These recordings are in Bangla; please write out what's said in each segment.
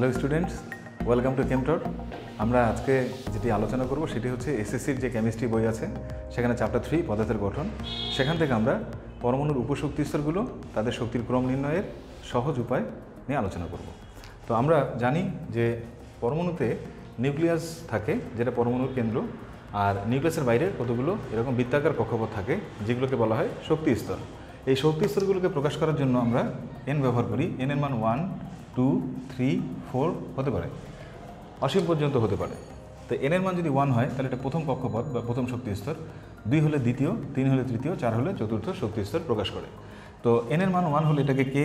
Hello students welcome to Chemtor আমরা আজকে যেটি আলোচনা করব সেটি হচ্ছে এসএসসির যে কেমিস্ট্রি বই আছে, সেখানে চ্যাপ্টার থ্রি পদার্থের গঠন। সেখান থেকে আমরা পরমাণুর উপশক্তি স্তরগুলো, তাদের শক্তির ক্রম নির্ণয়ের সহজ উপায় নিয়ে আলোচনা করব। তো আমরা জানি যে পরমাণুতে নিউক্লিয়াস থাকে, যেটা পরমাণুর কেন্দ্র, আর নিউক্লিয়াসের বাইরে কতগুলো এরকম বৃত্তাকার কক্ষপথ থাকে, যেগুলোকে বলা হয় শক্তি স্তর। এই শক্তি স্তরগুলোকে প্রকাশ করার জন্য আমরা এন ব্যবহার করি এন এর মান ওয়ান টু, থ্রি, ফোর হতে পারে। অসীম পর্যন্ত হতে পারে। তো এন এর মান যদি ওয়ান হয়, তাহলে এটা প্রথম কক্ষপথ বা প্রথম শক্তি স্তর দুই হলে দ্বিতীয়, তিন হলে তৃতীয়, চার হলে চতুর্থ শক্তি স্তর প্রকাশ করে। তো এন এর মান ওয়ান হলে এটাকে কে?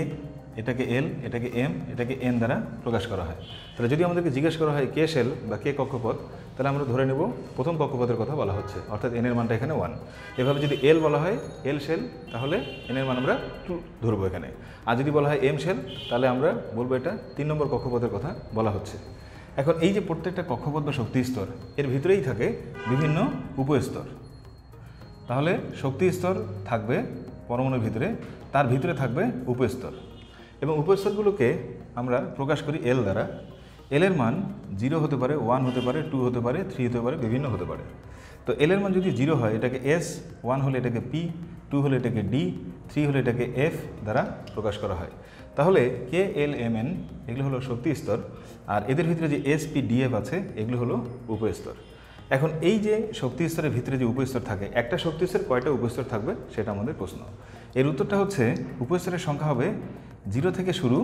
এটাকে এল এটাকে এম এটাকে এন দ্বারা প্রকাশ করা হয়। তাহলে যদি আমাদেরকে জিজ্ঞেস করা হয় কে সেল বা কে কক্ষপথ, তাহলে আমরা ধরে নেব প্রথম কক্ষপথের কথা বলা হচ্ছে, অর্থাৎ এনের মানটা এখানে ওয়ান এভাবে যদি এল বলা হয় এল সেল তাহলে এন এর মান আমরা টু ধরবো এখানে। আর যদি বলা হয় এম সেল তাহলে আমরা বলব এটা তিন নম্বর কক্ষপথের কথা বলা হচ্ছে। এখন এই যে প্রত্যেকটা কক্ষপথ বা শক্তি স্তর, এর ভিতরেই থাকে বিভিন্ন উপস্তর। তাহলে শক্তি স্তর থাকবে পরমাণুর ভিতরে, তার ভিতরে থাকবে উপস্তর। এবং উপস্তরগুলোকে আমরা প্রকাশ করি এল দ্বারা। এল এর মান জিরো হতে পারে ওয়ান হতে পারে টু হতে পারে থ্রি হতে পারে, বিভিন্ন হতে পারে। তো এল এর মান যদি জিরো হয়, এটাকে এস ওয়ান হলে এটাকে পি টু হলে এটাকে ডি থ্রি হলে এটাকে এফ দ্বারা প্রকাশ করা হয়। তাহলে কে এল এম এন এগুলো হলো শক্তি স্তর, আর এদের ভিতরে যে এস পি ডিএফ আছে, এগুলো হলো উপস্তর। এখন এই যে শক্তি স্তরের ভিতরে যে উপস্তর থাকে, একটা শক্তি স্তর কয়টা উপস্তর থাকবে সেটা আমাদের প্রশ্ন। এর উত্তরটা হচ্ছে, উপস্তরের সংখ্যা হবে জিরো থেকে শুরু,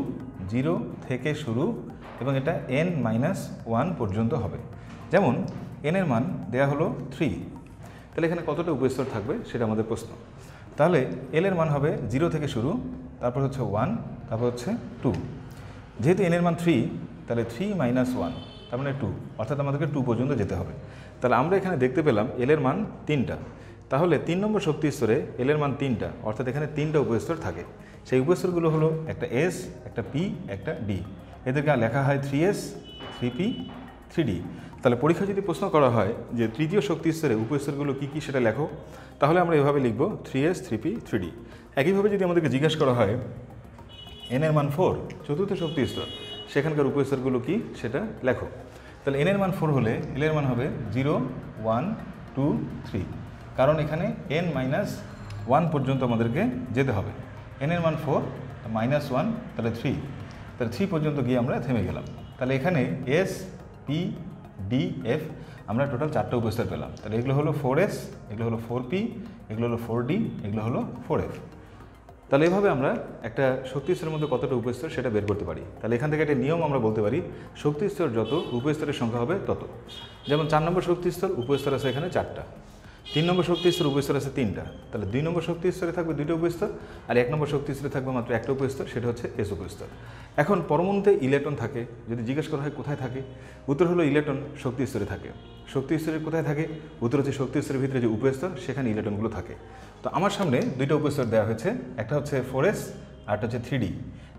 জিরো থেকে শুরু, এবং এটা এন মাইনাস ওয়ান পর্যন্ত হবে। যেমন এন এর মান দেয়া হলো থ্রি তাহলে এখানে কতটা উপস্তর থাকবে সেটা আমাদের প্রশ্ন। তাহলে এল এর মান হবে জিরো থেকে শুরু, তারপর হচ্ছে ওয়ান তারপর হচ্ছে টু যেহেতু এন এর মান থ্রি তাহলে থ্রি মাইনাস ওয়ান তার মানে টু অর্থাৎ আমাদেরকে টু পর্যন্ত যেতে হবে। তাহলে আমরা এখানে দেখতে পেলাম এল এর মান তিনটা। তাহলে তিন নম্বর শক্তি স্তরে এল এর মান তিনটা, অর্থাৎ এখানে তিনটা উপস্তর থাকে। সেই উপস্তরগুলো হলো একটা এস একটা পি একটা ডি এদেরকে লেখা হয় three S three P three D তাহলে পরীক্ষা যদি প্রশ্ন করা হয় যে তৃতীয় শক্তি স্তরে উপস্তরগুলো কী কী সেটা লেখো, তাহলে আমরা এভাবে লিখব three S three P three D একইভাবে যদি আমাদেরকে জিজ্ঞাসা করা হয় এন এর মান ফোর চতুর্থ শক্তি স্তর, সেখানকার উপস্তরগুলো কি সেটা লেখো। তাহলে এন এর মান ফোর হলে এল এর মান হবে জিরো ওয়ান টু থ্রি কারণ এখানে এন মাইনাস ওয়ান পর্যন্ত আমাদেরকে যেতে হবে। এন এর মান ফোর মাইনাস ওয়ান তাহলে থ্রি তাহলে থ্রি পর্যন্ত গিয়ে আমরা থেমে গেলাম। তাহলে এখানে এস পি ডি এফ আমরা টোটাল চারটে উপস্তর পেলাম। তাহলে এগুলো হলো ফোর এস এগুলো হলো ফোর পি এগুলো হলো ফোর ডি এগুলো হলো ফোর এফ তাহলে এভাবে আমরা একটা শক্তি স্তরের মধ্যে কতটা উপস্তর সেটা বের করতে পারি। তাহলে এখান থেকে একটা নিয়ম আমরা বলতে পারি, শক্তি স্তর যত উপস্তরের সংখ্যা হবে তত। যেমন চার নম্বর শক্তি স্তর, উপস্তর আছে এখানে চারটা। তিন নম্বর শক্তি স্তর উপস্তর আছে তিনটা। তাহলে দুই নম্বর শক্তি স্তরে থাকবে দুইটা উপস্তর আর এক নম্বর শক্তি স্তরে থাকবে মাত্র একটা উপস্তর, সেটা হচ্ছে এস উপস্তর। এখন পরমাণুতে ইলেকট্রন থাকে, যদি জিজ্ঞেস করা হয় কোথায় থাকে, উত্তর হলো ইলেকট্রন শক্তি স্তরে থাকে। শক্তি স্তরে কোথায় থাকে? উত্তর হচ্ছে শক্তি স্তরের ভিতরে যে উপস্তর, সেখানে ইলেকট্রনগুলো থাকে। তো আমার সামনে দুইটা উপস্তর দেওয়া হয়েছে, একটা হচ্ছে ফোর এস আর একটা হচ্ছে থ্রি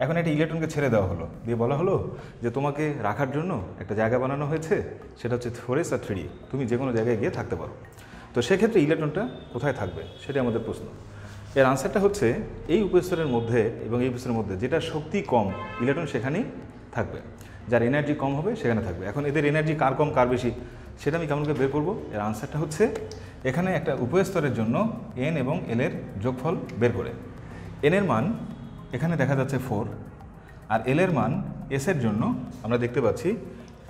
এখন একটা ইলেকট্রনকে ছেড়ে দেওয়া হলো। দিয়ে বলা হলো যে তোমাকে রাখার জন্য একটা জায়গা বানানো হয়েছে, সেটা হচ্ছে ফোর এস আর থ্রি তুমি যে কোনো জায়গায় গিয়ে থাকতে পারো। তো সেক্ষেত্রে ইলেকট্রনটা কোথায় থাকবে? সেটা আমাদের প্রশ্ন। এর আনসারটা হচ্ছে এই উপস্তরের মধ্যে এবং এই উপস্তরের মধ্যে, যেটা শক্তি কম ইলেকট্রন সেখানেই থাকবে। যার এনার্জি কম হবে, সেখানে থাকবে। এখন এদের এনার্জি কার কম, কার বেশি, সেটা আমি কেমন করে বের করব? এর আনসারটা হচ্ছে এখানে একটা উপস্তরের জন্য এন এবং এল এর যোগফল বের করে। এন এর মান এখানে দেখা যাচ্ছে ফোর আর এল এর মান এস এর জন্য আমরা দেখতে পাচ্ছি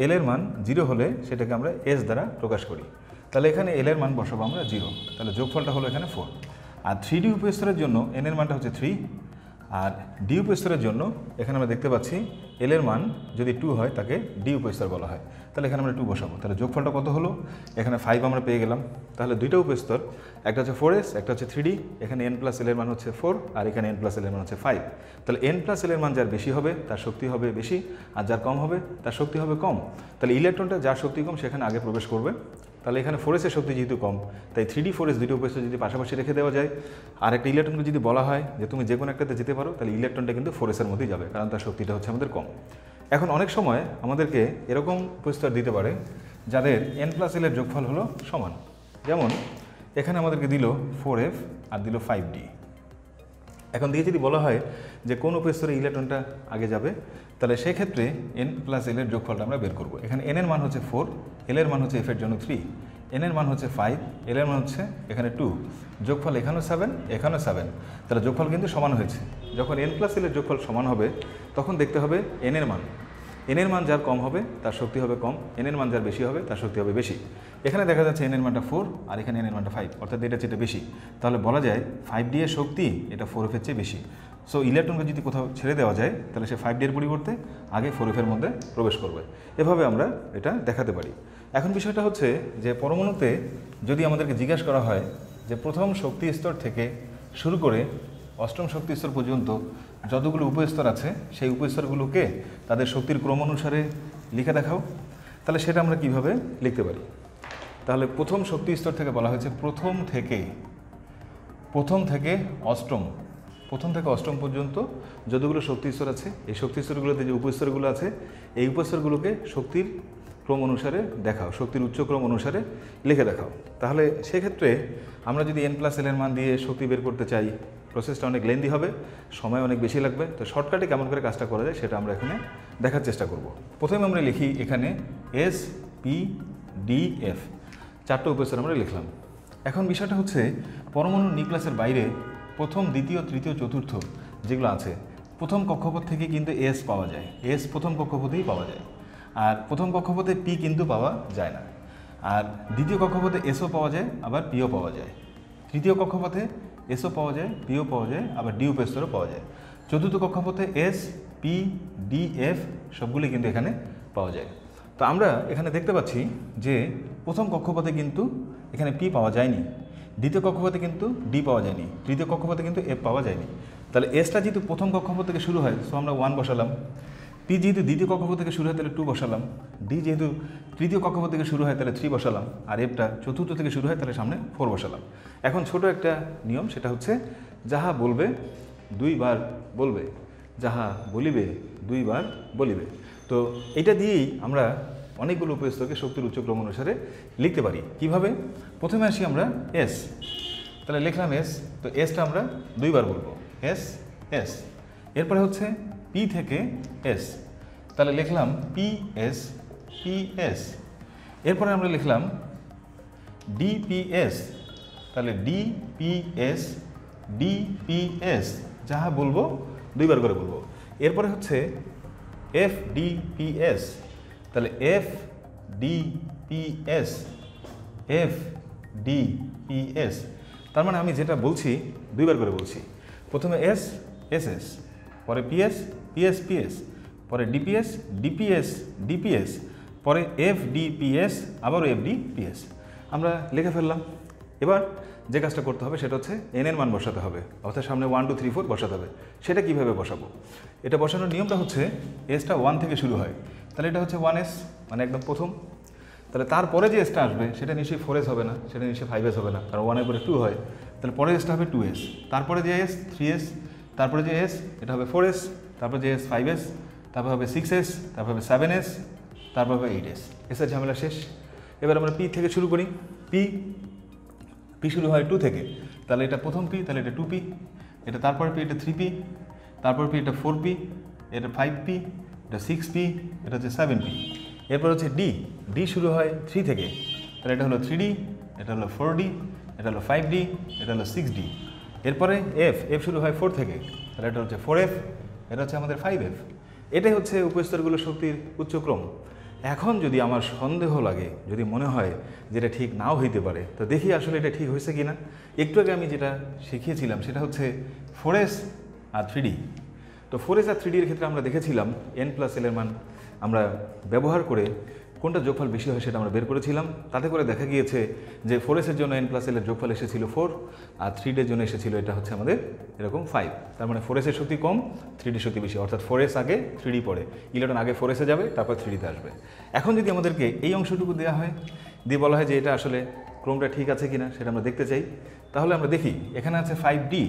এল এর মান জিরো হলে সেটাকে আমরা এস দ্বারা প্রকাশ করি। তাহলে এখানে এল এর মান বসাবো আমরা জিরো তাহলে যোগফলটা হলো এখানে ফোর আর থ্রি ডি উপস্তরের জন্য এন এর মানটা হচ্ছে থ্রি আর ডি উপস্তরের জন্য এখানে আমরা দেখতে পাচ্ছি এল এর মান যদি টু হয়, তাকে ডি উপস্তর বলা হয়। তাহলে এখানে আমরা টু বসাবো। তাহলে যোগফলটা কত হলো? এখানে ফাইভ আমরা পেয়ে গেলাম। তাহলে দুইটা উপস্তর, একটা হচ্ছে ফোর এস একটা হচ্ছে থ্রি এখানে এন প্লাস এল এর মান হচ্ছে ফোর আর এখানে এন প্লাস এল এর মান হচ্ছে ফাইভ তাহলে এন প্লাস এল এর মান যার বেশি হবে, তার শক্তি হবে বেশি, আর যার কম হবে, তার শক্তি হবে কম। তাহলে ইলেকট্রনটা যার শক্তি কম, সেখানে আগে প্রবেশ করবে। তাহলে এখানে ফোরেসের শক্তি যেহেতু কম, তাই থ্রি ডি ফোরেস দুটো উপস্থিত যদি পাশাপাশি রেখে দেওয়া যায়, আর একটা ইলেকট্রনকে যদি বলা হয় যে তুমি যে কোনো একটাতে যেতে পারো, তাহলে ইলেকট্রনটা কিন্তু ফোরেসের মধ্যেই যাবে, কারণ তার শক্তিটা হচ্ছে আমাদের কম। এখন অনেক সময় আমাদেরকে এরকম উপস্তর দিতে পারে, যাদের এন প্লাস এলের যোগফল হলো সমান। যেমন, এখানে আমাদেরকে দিল ফোর এফ আর দিল ফাইভ ডি এখন দিয়ে যদি বলা হয় যে কোন উপস্তরে ইলেকট্রনটা আগে যাবে, তাহলে সেক্ষেত্রে এন প্লাস এল এর যোগফলটা আমরা বের করব। এখানে এন এর মান হচ্ছে ফোর এল এর মান হচ্ছে এফ এর জন্য থ্রি এন এর মান হচ্ছে ফাইভ এল এর মান হচ্ছে এখানে টু যোগফল এখানেও সেভেন এখানেও সেভেন তাহলে যোগফল কিন্তু সমান হয়েছে। যখন এন প্লাস এল এর যোগফল সমান হবে, তখন দেখতে হবে এন এর মান। এন এর মান যার কম হবে, তার শক্তি হবে কম। এন এর মান যার বেশি হবে, তার শক্তি হবে বেশি। এখানে দেখা যাচ্ছে এন এর মানটা ফোর আর এখানে এন এর মানটা ফাইভ অর্থাৎ এটা যেটা বেশি। তাহলে বলা যায় ফাইভ ডি এর শক্তি এটা ফোর এফের চেয়ে বেশি। সো ইলেকট্রনকে যদি কোথাও ছেড়ে দেওয়া যায়, তাহলে সে ফাইভ ডি এর পরিবর্তে আগে ফোর এফের মধ্যে প্রবেশ করবে। এভাবে আমরা এটা দেখাতে পারি। এখন বিষয়টা হচ্ছে যে পরমাণুতে যদি আমাদেরকে জিজ্ঞাসা করা হয় যে প্রথম শক্তি স্তর থেকে শুরু করে অষ্টম শক্তি স্তর পর্যন্ত যতগুলো উপস্তর আছে, সেই উপস্তরগুলোকে তাদের শক্তির ক্রম অনুসারে লিখে দেখাও। তাহলে সেটা আমরা কীভাবে লিখতে পারি? তাহলে প্রথম শক্তি স্তর থেকে বলা হয়েছে প্রথম থেকে প্রথম থেকে অষ্টম, প্রথম থেকে অষ্টম পর্যন্ত যতগুলো শক্তি স্তর আছে, এই শক্তি স্তরগুলোতে যে উপস্তরগুলো আছে, এই উপস্তরগুলোকে শক্তির ক্রম অনুসারে দেখাও, শক্তির উচ্চক্রম অনুসারে লিখে দেখাও। তাহলে সেক্ষেত্রে আমরা যদি এন প্লাস এলের মান দিয়ে শক্তি বের করতে চাই প্রসেসটা অনেক লেন্দি হবে, সময় অনেক বেশি লাগবে, তো শর্টকাটে কেমন করে কাজটা করা যায় সেটা আমরা এখানে দেখার চেষ্টা করব। প্রথমে আমরা লিখি এখানে এস পি ডি এফ চারটে উপস্তর আমরা লিখলাম। এখন বিষয়টা হচ্ছে, পরমাণু নিউক্লাসের বাইরে প্রথম, দ্বিতীয়, তৃতীয়, চতুর্থ যেগুলো আছে, প্রথম কক্ষপথ থেকে কিন্তু এস পাওয়া যায়। এস প্রথম কক্ষপথেই পাওয়া যায়। আর প্রথম কক্ষপথে পি কিন্তু পাওয়া যায় না। আর দ্বিতীয় কক্ষপথে এসও পাওয়া যায়, আবার পিও পাওয়া যায়। তৃতীয় কক্ষপথে এসও পাওয়া যায়, পিও পাওয়া যায়, আবার ডি উপস্তরও পাওয়া যায়। চতুর্থ কক্ষপথে এস, পি, ডি, এফ সবগুলি কিন্তু এখানে পাওয়া যায়। তো আমরা এখানে দেখতে পাচ্ছি যে প্রথম কক্ষপথে কিন্তু এখানে পি পাওয়া যায়নি। দ্বিতীয় কক্ষপথে কিন্তু ডি পাওয়া যায়নি। তৃতীয় কক্ষপথে কিন্তু এফ পাওয়া যায়নি। তাহলে এসটা যেহেতু প্রথম কক্ষপথ থেকে শুরু হয় সো আমরা ওয়ান বসালাম। পি যেহেতু দ্বিতীয় কক্ষপথ থেকে শুরু হয়, তাহলে টু বসালাম। ডি যেহেতু তৃতীয় কক্ষপথ থেকে শুরু হয়, তাহলে থ্রি বসালাম। আর এফটা চতুর্থ থেকে শুরু হয়, তাহলে সামনে ফোর বসালাম। এখন ছোট একটা নিয়ম, সেটা হচ্ছে যাহা বলবে দুইবার বলবে, যাহা বলিবে দুইবার বলিবে। তো এটা দিয়েই আমরা অনেকগুলো উপস্তকে শক্তির উচ্চক্রম অনুসারে লিখতে পারি। কীভাবে? প্রথমে আসি আমরা এস তাহলে লিখলাম এস তো এসটা আমরা দুইবার বলব। এস এস এরপরে হচ্ছে পি থেকে এস তাহলে লিখলাম পি এস পি এস এরপরে আমরা লিখলাম ডিপিএস তাহলে ডিপিএস ডিপিএস যাহা বলব, দুইবার করে বলব। এরপরে হচ্ছে এফ ডিপিএস তাহলে এফ ডিপিএস এফ ডিপিএস তার মানে আমি যেটা বলছি, দুইবার করে বলছি। প্রথমে এস এস এস পরে পিএস পিএস পিএস পরে ডিপিএস ডিপিএস ডিপিএস পরে এফ ডিপিএস আবারও এফ ডিপিএস আমরা লিখে ফেললাম। এবার যে কাজটা করতে হবে সেটা হচ্ছে এন এর মান বসাতে হবে, অর্থাৎ সামনে ওয়ান টু থ্রি ফোর বসাতে হবে। সেটা কীভাবে বসাবো? এটা বসানোর নিয়মটা হচ্ছে এসটা ওয়ান থেকে শুরু হয়। তাহলে এটা হচ্ছে ওয়ান এস মানে একদম প্রথম। তাহলে তারপরে যে এসটা আসবে, সেটা নিশ্চয়ই ফোর এস হবে না, সেটা নিশ্চয়ই ফাইভ এস হবে না, কারণ ওয়ানের পরে টু হয়। তাহলে পরে এসটা হবে টু এস তারপরে যে এস থ্রি এস তারপরে যে এস এটা হবে ফোর এস তারপরে যে এস ফাইভ এস তারপর হবে সিক্স এস তারপর হবে সেভেন এস তারপর হবে এইট এস এসের ঝামেলা শেষ। এবার আমরা পি থেকে শুরু করি। পি পি শুরু হয় টু থেকে। তাহলে এটা প্রথম পি তাহলে এটা টু পি এটা তারপরে পি এটা থ্রি পি তারপর পি এটা ফোর পি এটা ফাইভ পি এটা সিক্স পি এটা হচ্ছে সেভেন পি এরপর হচ্ছে ডি ডি শুরু হয় থ্রি থেকে। তাহলে এটা হলো থ্রি ডি এটা হলো ফোর ডি এটা হলো ফাইভ ডি এটা হলো সিক্স ডি এরপরে এফ এফ শুরু হয় ফোর থেকে। তাহলে এটা হচ্ছে ফোর এফ এটা হচ্ছে আমাদের ফাইভ এফ এটাই হচ্ছে উপস্তরগুলো শক্তির উচ্চক্রম। এখন যদি আমার সন্দেহ লাগে, যদি মনে হয় যে এটা ঠিক নাও হইতে পারে, তো দেখি আসলে এটা ঠিক হয়েছে কি না একটু আগে আমি যেটা শিখিয়েছিলাম সেটা হচ্ছে ফোরেস আর থ্রিডি। তো ফোরেস আর থ্রিডির ক্ষেত্রে আমরা দেখেছিলাম এন প্লাস এলের মান আমরা ব্যবহার করে কোনটা যোগফল বেশি হয় সেটা আমরা বের করেছিলাম। তাতে করে দেখা গিয়েছে যে ফোরেসের জন্য এন প্লাস এলের যোগফল এসেছিল ফোর আর থ্রি ডের জন্য এসেছিল এটা হচ্ছে আমাদের এরকম ফাইভ তার মানে ফোরেসের শক্তি কম থ্রি থ্রিডির শক্তি বেশি। অর্থাৎ ফোর এস আগে থ্রিডি পড়ে। ইলেকট্রন আগে ফোর এসে যাবে, তারপর থ্রি ডিতে আসবে। এখন যদি আমাদেরকে এই অংশটুকু দেওয়া হয়, দিয়ে বলা হয় যে এটা আসলে ক্রমটা ঠিক আছে কিনা সেটা আমরা দেখতে চাই। তাহলে আমরা দেখি, এখানে আছে ফাইভ ডি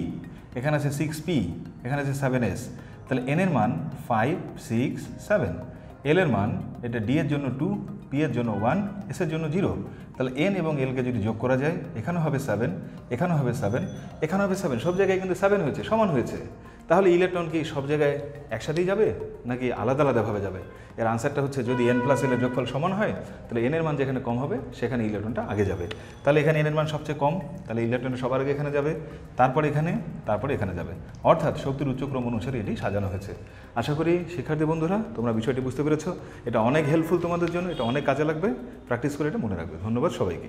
এখানে আছে সিক্স পি এখানে আছে সেভেন এস তাহলে এন এর মান ফাইভ সিক্স সেভেন এল এর মান এটা ডি এর জন্য টু পি এর জন্য ওয়ান এস এর জন্য জিরো তাহলে এন এবং এলকে যদি যোগ করা যায় এখানে হবে সেভেন এখানে হবে সেভেন এখানে হবে সেভেন সব জায়গায় কিন্তু সেভেন হয়েছে, সমান হয়েছে। তাহলে ইলেকট্রন কি সব জায়গায় একসাথেই যাবে? নাকি আলাদা আলাদাভাবে যাবে? এর আনসারটা হচ্ছে যদি এন প্লাস এলের যোগফল সমান হয়, তাহলে এনের মান যেখানে কম হবে, সেখানে ইলেকট্রনটা আগে যাবে। তাহলে এখানে এনের মান সবচেয়ে কম, তাহলে ইলেকট্রন সবার আগে এখানে যাবে, তারপরে এখানে তারপরে এখানে যাবে। অর্থাৎ শক্তির উচ্চক্রম অনুসারে এটি সাজানো হয়েছে। আশা করি, শিক্ষার্থী বন্ধুরা, তোমরা বিষয়টি বুঝতে পেরেছ। এটা অনেক হেল্পফুল তোমাদের জন্য, এটা অনেক কাজে লাগবে। প্র্যাকটিস করে এটা মনে রাখবে। ধন্যবাদ সবাইকে।